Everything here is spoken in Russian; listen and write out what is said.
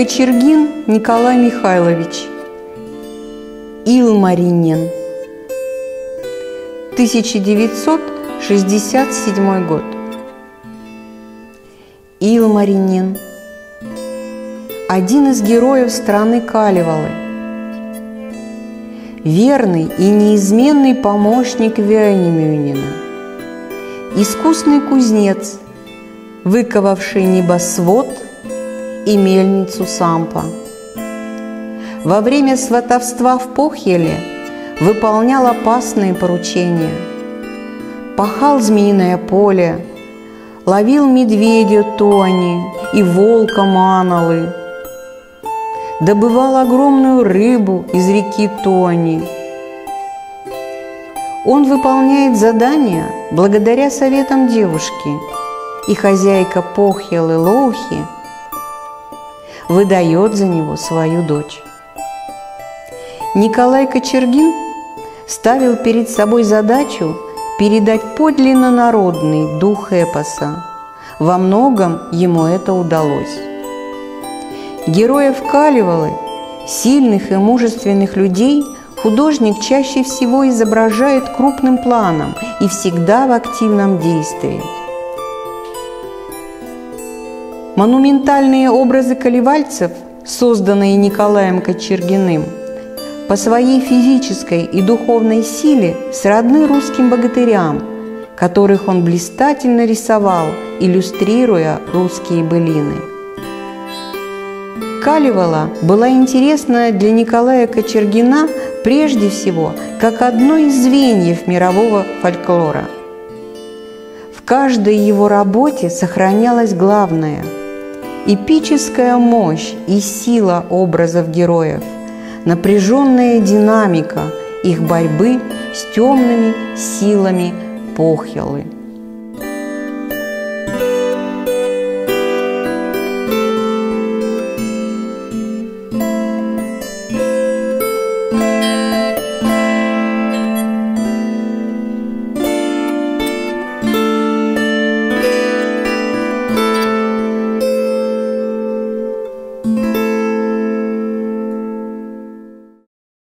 Кочергин Николай Михайлович. Илмаринин. 1967 год. Илмаринин. Один из героев страны Калевалы. Верный и неизменный помощник Вяйнемюнина. Искусный кузнец, выковавший небосвод – и мельницу Сампа. Во время сватовства в Похеле выполнял опасные поручения. Пахал змеиное поле, ловил медведя Тони и волка Маналы, добывал огромную рыбу из реки Тони. Он выполняет задания благодаря советам девушки, и хозяйка Похелы Лоухи – выдает за него свою дочь. Николай Кочергин ставил перед собой задачу передать подлинно народный дух эпоса. Во многом ему это удалось. Героев Калевалы, сильных и мужественных людей, художник чаще всего изображает крупным планом и всегда в активном действии – Монументальные образы колевальцев, созданные Николаем Кочергиным, по своей физической и духовной силе сродны русским богатырям, которых он блистательно рисовал, иллюстрируя русские былины. Калевала была интересна для Николая Кочергина прежде всего как одно из звеньев мирового фольклора. В каждой его работе сохранялось главное – Эпическая мощь и сила образов героев, напряженная динамика их борьбы с темными силами Похьелы –